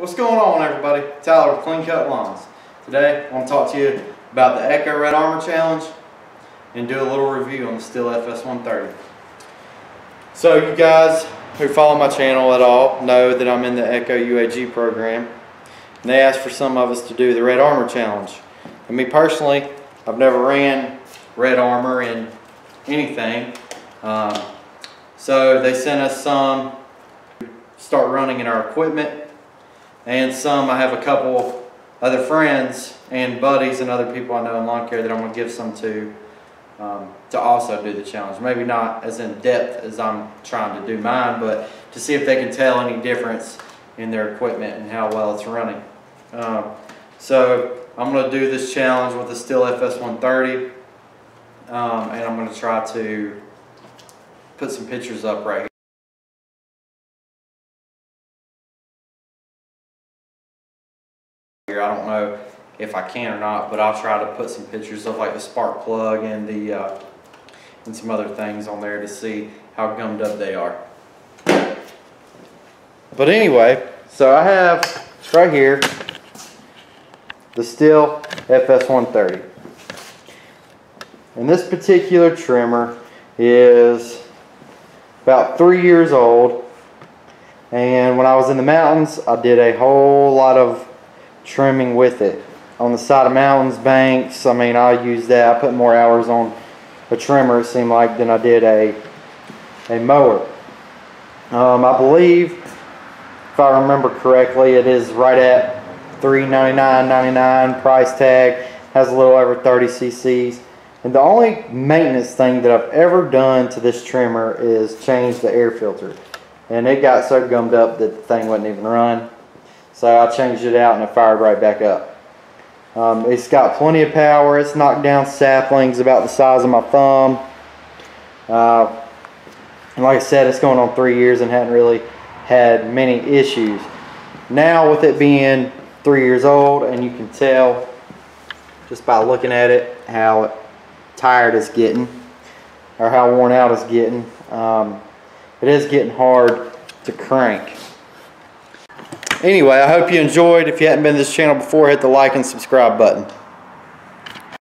What's going on everybody? Tyler with Clean Cut Lawns. Today I want to talk to you about the Echo Red Armor Challenge and do a little review on the Stihl FS130. So you guys who follow my channel at all know that I'm in the Echo UAG program. And they asked for some of us to do the Red Armor Challenge. And me personally, I've never ran Red Armor in anything. Um, so they sent us some start running in our equipment and some I have a couple other friends and buddies and other people I know in lawn care that I'm going to give some to um, to also do the challenge. Maybe not as in depth as I'm trying to do mine, but to see if they can tell any difference in their equipment and how well it's running. Um, so I'm going to do this challenge with the Stihl FS130 um, and I'm going to try to put some pictures up right here. I don't know if I can or not, but I'll try to put some pictures of like the spark plug and the uh, and some other things on there to see how gummed up they are. But anyway, so I have right here the Stihl FS130. And this particular trimmer is about three years old. And when I was in the mountains, I did a whole lot of trimming with it. On the side of mountains, banks, I mean, I use that. I put more hours on a trimmer, it seemed like, than I did a, a mower. Um, I believe, if I remember correctly, it is right at $399.99 price tag. Has a little over 30 cc's. And the only maintenance thing that I've ever done to this trimmer is change the air filter. And it got so gummed up that the thing wouldn't even run. So I changed it out and it fired right back up. Um, it's got plenty of power. It's knocked down saplings about the size of my thumb. Uh, and like I said, it's going on three years and hadn't really had many issues. Now with it being three years old and you can tell just by looking at it how tired it's getting or how worn out it's getting. Um, it is getting hard to crank. Anyway, I hope you enjoyed. If you hadn't been to this channel before, hit the like and subscribe button.